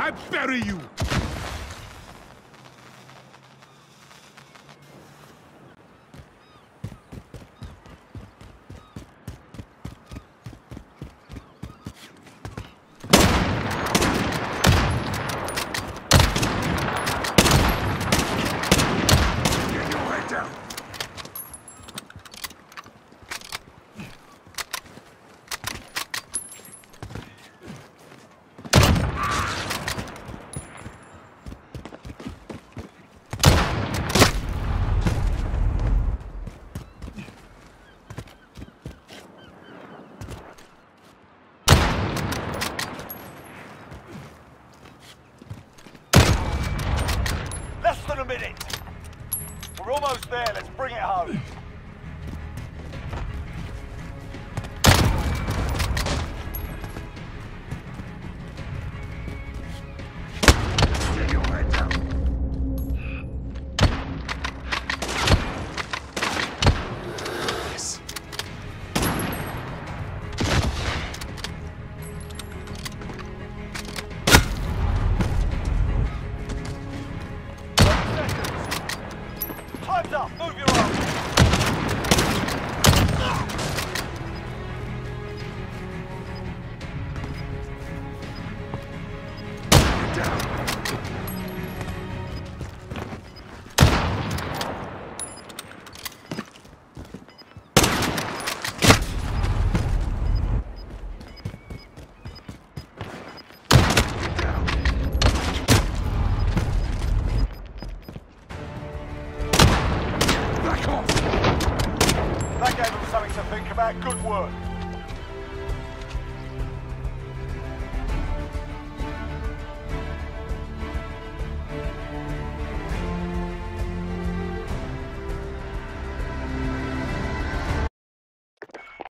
I bury you! Minute. We're almost there. Let's bring it home. Time's up. Move your arms. Down. That gave them something to think about. Good work.